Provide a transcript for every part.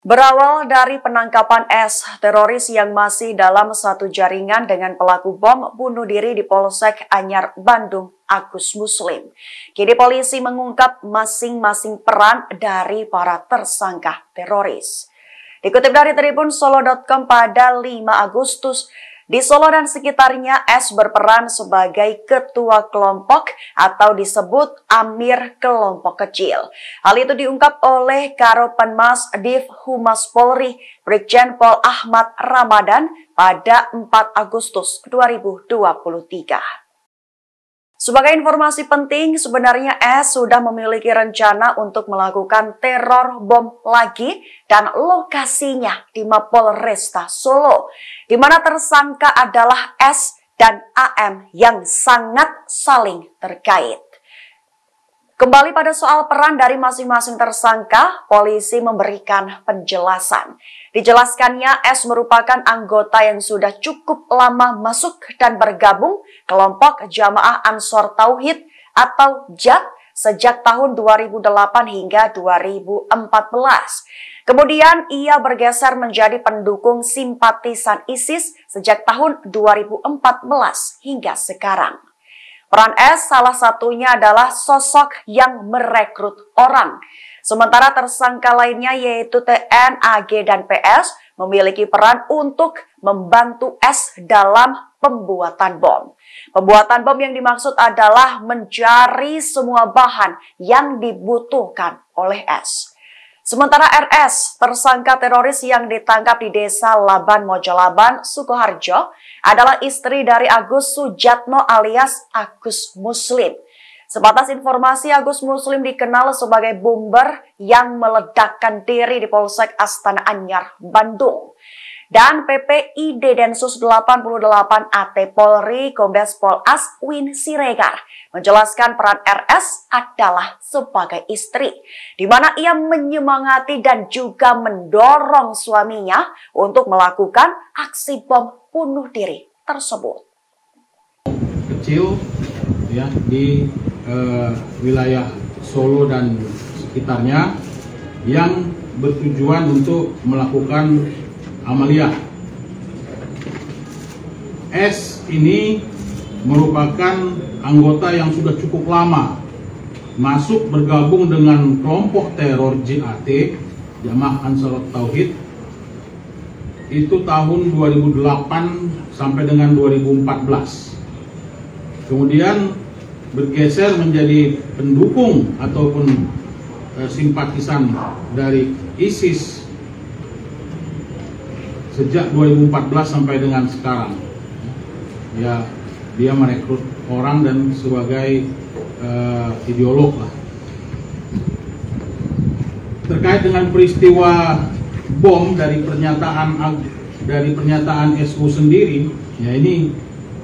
Berawal dari penangkapan S, teroris yang masih dalam satu jaringan dengan pelaku bom bunuh diri di Polsek Anyar, Bandung, Agus Muslim. Kini polisi mengungkap masing-masing peran dari para tersangka teroris. Dikutip dari Tribun Solo.com pada 5 Agustus, di Solo dan sekitarnya, S berperan sebagai ketua kelompok atau disebut Amir Kelompok Kecil. Hal itu diungkap oleh Karo Penmas Div Humas Polri, Brigjen Pol Ahmad Ramadan pada 4 Agustus 2023. Sebagai informasi penting, sebenarnya S sudah memiliki rencana untuk melakukan teror bom lagi dan lokasinya di Mapolresta Solo, di mana tersangka adalah S dan AM yang sangat saling terkait. Kembali pada soal peran dari masing-masing tersangka, polisi memberikan penjelasan. Dijelaskannya S merupakan anggota yang sudah cukup lama masuk dan bergabung kelompok Jamaah Ansor Tauhid atau JAT sejak tahun 2008 hingga 2014. Kemudian ia bergeser menjadi pendukung simpatisan ISIS sejak tahun 2014 hingga sekarang. Peran S salah satunya adalah sosok yang merekrut orang. Sementara tersangka lainnya yaitu TN, AG, dan PS memiliki peran untuk membantu S dalam pembuatan bom. Pembuatan bom yang dimaksud adalah mencari semua bahan yang dibutuhkan oleh S. Sementara RS, tersangka teroris yang ditangkap di desa Laban Mojolaban, Sukoharjo, adalah istri dari Agus Sujatno alias Agus Muslim. Sebatas informasi, Agus Muslim dikenal sebagai bomber yang meledakkan diri di Polsek Astana Anyar, Bandung dan PPID Densus 88 AT Polri Kombes Pol Aswin Siregar menjelaskan peran RS adalah sebagai istri, di mana ia menyemangati dan juga mendorong suaminya untuk melakukan aksi bom bunuh diri tersebut. Kecil ya di uh, wilayah Solo dan sekitarnya yang bertujuan untuk melakukan Amalia. S ini merupakan anggota yang sudah cukup lama masuk bergabung dengan kelompok teror JAT Jamaah Ansarut Tauhid itu tahun 2008 sampai dengan 2014 kemudian bergeser menjadi pendukung ataupun eh, simpatisan dari ISIS sejak 2014 sampai dengan sekarang. Ya dia merekrut orang dan sebagai uh, ideolog lah. Terkait dengan peristiwa bom dari pernyataan dari pernyataan SU sendiri ya ini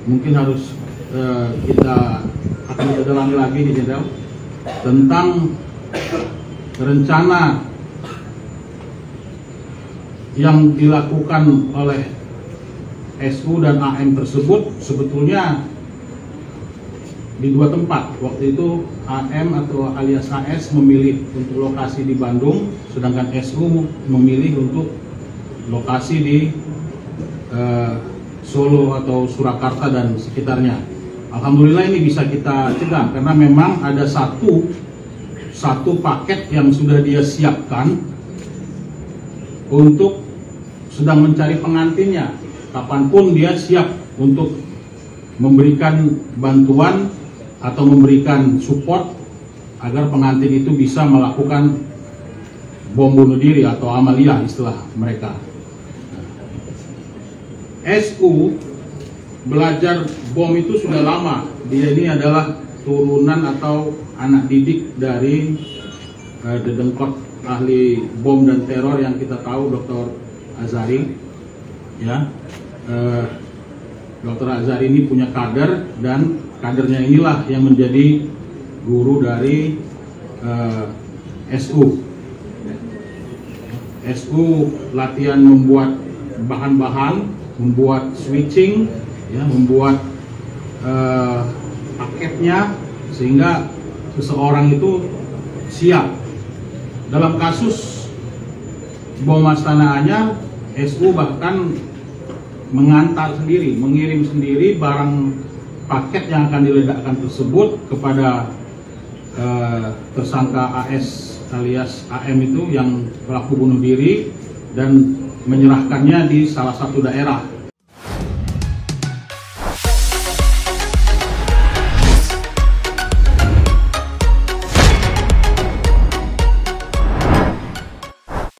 mungkin harus uh, kita akan dalami lagi di Jenderal tentang rencana yang dilakukan oleh SU dan AM tersebut sebetulnya di dua tempat. Waktu itu AM atau alias AS memilih untuk lokasi di Bandung, sedangkan SU memilih untuk lokasi di uh, Solo atau Surakarta dan sekitarnya. Alhamdulillah ini bisa kita cegah karena memang ada satu satu paket yang sudah dia siapkan untuk sedang mencari pengantinnya kapan pun dia siap untuk memberikan bantuan atau memberikan support agar pengantin itu bisa melakukan bom bunuh diri atau amalia istilah mereka SU belajar bom itu sudah lama dia ini adalah turunan atau anak didik dari uh, dedengkot ahli bom dan teror yang kita tahu Dr. Azari ya eh, Dr. Azari ini punya kader dan kadernya inilah yang menjadi guru dari eh, SU SU latihan membuat bahan-bahan membuat switching ya membuat eh, paketnya sehingga seseorang itu siap dalam kasus bom Astana Anyar, SU bahkan mengantar sendiri, mengirim sendiri barang paket yang akan diledakkan tersebut kepada eh, tersangka AS alias AM itu yang pelaku bunuh diri dan menyerahkannya di salah satu daerah